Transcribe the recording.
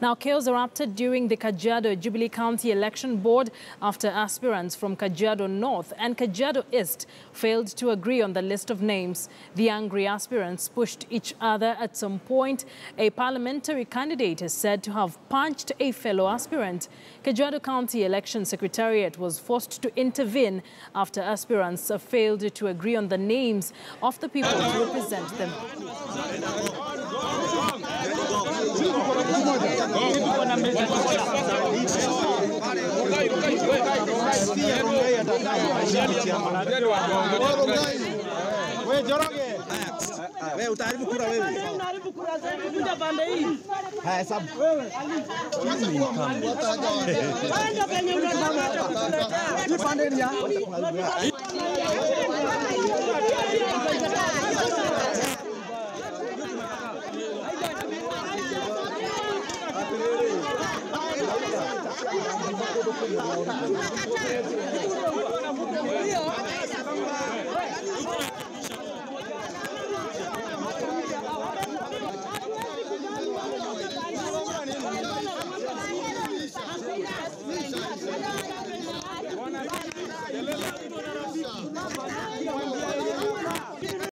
Now, chaos erupted during the Kajiado Jubilee County Election Board after aspirants from Kajiado North and Kajiado East failed to agree on the list of names. The angry aspirants pushed each other at some point. A parliamentary candidate is said to have punched a fellow aspirant. Kajiado County Election Secretariat was forced to intervene after aspirants failed to agree on the names of the people to represent them. Wewe Joroge. Wewe utaharibu kura wewe. Wewe unaharibu kura zetu kuja pande hii. Haya sabu. Wewe. Panda penye unataka kutuletea. Ni pande ni ya. Thank you.